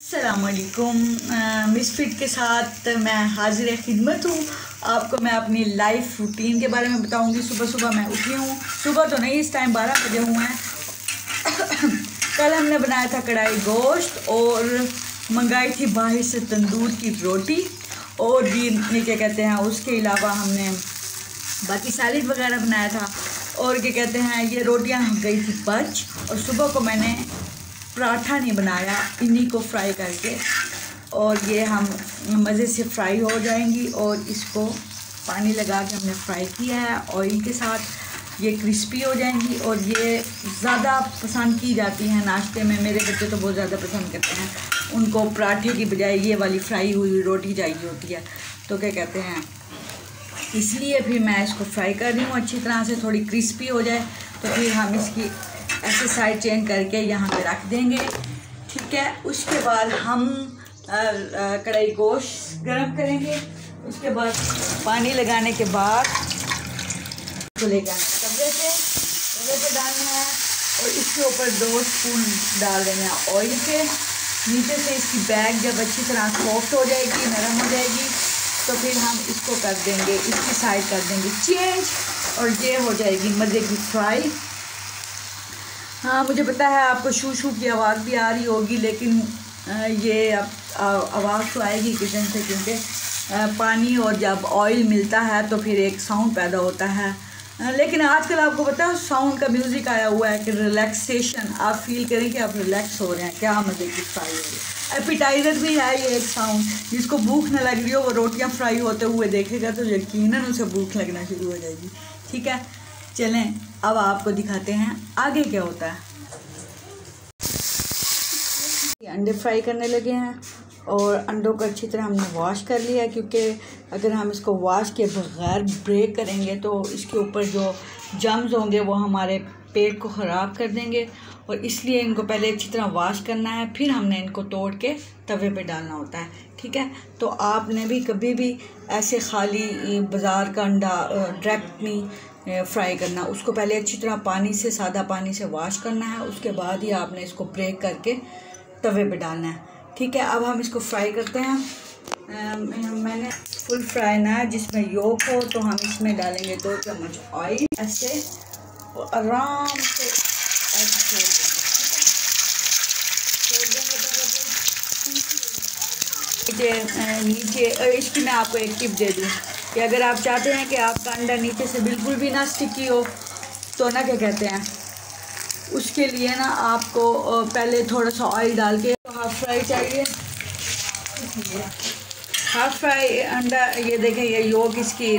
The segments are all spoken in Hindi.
असलकुम मिसफिट के साथ मैं हाजिर खिदमत हूँ। आपको मैं अपनी लाइफ रूटीन के बारे में बताऊँगी। सुबह सुबह मैं उठी हूँ। सुबह तो नहीं, इस टाइम बारह बजे हुए हैं कल हमने बनाया था कढ़ाई गोश्त और मंगाई थी बाहर से तंदूर की रोटी। और भी क्या कहते हैं, उसके अलावा हमने बाकी सैलड वगैरह बनाया था। और क्या कहते हैं, ये रोटियाँ गई थी बच और सुबह को मैंने पराठा नहीं बनाया, इन्हीं को फ्राई करके। और ये हम मज़े से फ्राई हो जाएँगी और इसको पानी लगा के हमने फ्राई किया है ऑयल के साथ। ये क्रिस्पी हो जाएँगी और ये ज़्यादा पसंद की जाती हैं। नाश्ते में मेरे बच्चे तो बहुत ज़्यादा पसंद करते हैं। उनको पराठे की बजाय ये वाली फ्राई हुई रोटी चाहिए होती है। तो क्या कहते हैं, इसलिए फिर मैं इसको फ्राई कर रही हूँ अच्छी तरह से। थोड़ी क्रिस्पी हो जाए तो फिर हम इसकी ऐसे साइड चेंज करके यहाँ पे रख देंगे, ठीक है? उसके बाद हम कढ़ाई गोश्त गर्म करेंगे। उसके बाद पानी लगाने के बाद लेकर तवे पे। तवे पे डालना है और इसके ऊपर दो स्पून डाल देना है ऑयल के। नीचे से इसकी बैग जब अच्छी तरह सॉफ्ट हो जाएगी, नरम हो जाएगी तो फिर हम इसको कर देंगे, इसकी साइड कर देंगे चेंज और ये हो जाएगी मज़े की फ्राई हाँ मुझे पता है आपको शू शू की आवाज़ भी आ रही होगी, लेकिन ये अब आवाज़ तो आएगी किचन से, क्योंकि पानी और जब ऑयल मिलता है तो फिर एक साउंड पैदा होता है। लेकिन आजकल आपको पता है साउंड का म्यूज़िक आया हुआ है कि रिलैक्सेशन आप फील करें कि आप रिलैक्स हो रहे हैं, क्या मज़े की फ्राई हो रही है। एपिटाइज़र भी है ये एक साउंड जिसको भूख ना लग रही हो, वो रोटियाँ फ्राई होते हुए देखेगा तो यकीनन उसे भूख लगना शुरू हो जाएगी। ठीक है? चलें, अब आपको दिखाते हैं आगे क्या होता है। अंडे फ्राई करने लगे हैं और अंडों को अच्छी तरह हमने वॉश कर लिया क्योंकि अगर हम इसको वॉश के बगैर ब्रेक करेंगे तो इसके ऊपर जो जम्स होंगे वो हमारे पेट को ख़राब कर देंगे और इसलिए इनको पहले अच्छी तरह वॉश करना है, फिर हमने इनको तोड़ के तवे पे डालना होता है, ठीक है? तो आपने भी कभी भी ऐसे खाली बाज़ार का अंडा डायरेक्ट नहीं फ्राई करना। उसको पहले अच्छी तरह पानी से, सादा पानी से वॉश करना है। उसके बाद ही आपने इसको ब्रेक करके तवे पे डालना है। ठीक है, अब हम इसको फ्राई करते हैं। मैंने फुल फ्राई ना है, जिसमें योग हो तो हम इसमें डालेंगे दो चम्मच ऑयल ऐसे, और आराम से ऐसे छोड़ देंगे। नीचे नीचे इसकी मैं आपको एक टिप दे दूँ। कि अगर आप चाहते हैं कि आपका अंडा नीचे से बिल्कुल भी ना स्टिकी हो तो ना क्या कहते हैं? उसके लिए ना आपको पहले थोड़ा सा ऑयल डाल के तो हाफ़ फ्राई चाहिए। हाफ़ फ्राई अंडा, ये देखें, ये योग इसकी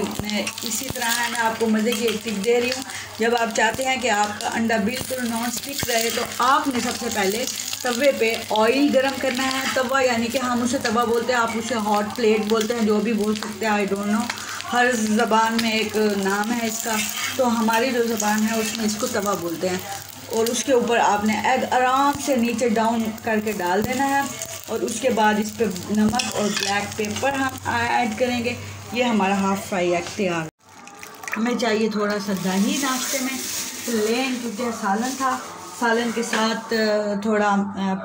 इसी तरह है, मैं आपको मज़े की एक टिप दे रही हूँ। जब आप चाहते हैं कि आपका अंडा बिल्कुल नॉन स्टिक रहे तो आपने सबसे पहले तवे पे ऑयल गरम करना है, तवा यानी कि हम उसे तवा बोलते हैं, आप उसे हॉट प्लेट बोलते हैं, जो भी बोल सकते हैं आई डोंट नो हर ज़बान में एक नाम है इसका तो हमारी जो ज़बान है उसमें इसको तवा बोलते हैं। और उसके ऊपर आपने एग आराम से नीचे डाउन करके डाल देना है, और उसके बाद इस पर नमक और ब्लैक पेपर हम ऐड करेंगे। ये हमारा हाफ़ फ्राई एग तैयार। हमें चाहिए थोड़ा सा दही नाश्ते में। प्लेन क्योंकि सालन था। सालन के साथ थोड़ा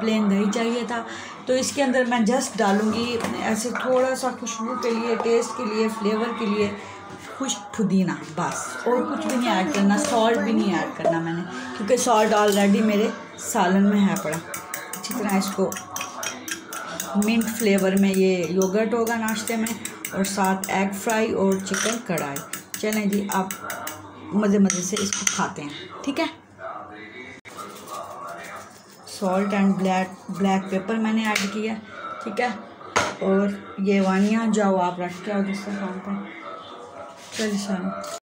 प्लेन दही चाहिए था। तो इसके अंदर मैं जस्ट डालूँगी ऐसे थोड़ा सा खुशबू के लिए टेस्ट के लिए फ्लेवर के लिए खुश पुदीना, बस। और कुछ भी नहीं ऐड करना सॉल्ट भी नहीं ऐड करना मैंने, क्योंकि सॉल्ट ऑलरेडी मेरे सालन में है पड़ा। अच्छी तरह इसको मिंट फ्लेवर में ये योगर्ट होगा नाश्ते में, और साथ एग फ्राई और चिकन कढ़ाई। चलें जी, आप मज़े मज़े से इसको खाते हैं, ठीक है? Salt and black black pepper मैंने ऐड किया, ठीक है? और ये वानिया, जाओ आप रख के आओ जिससे काम पर चलिए